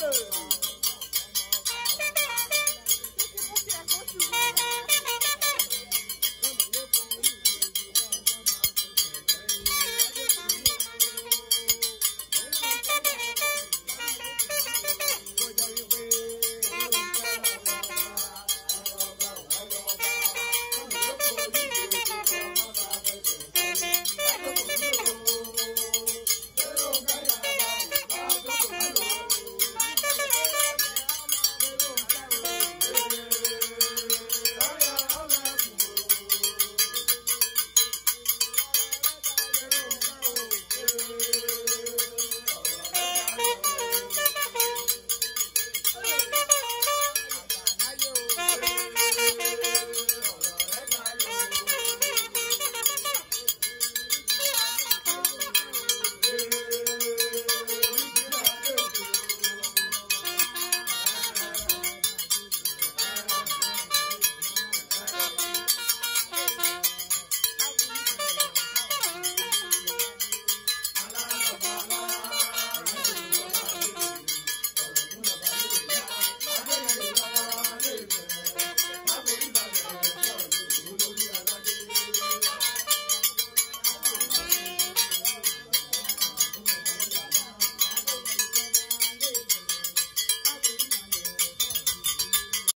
음.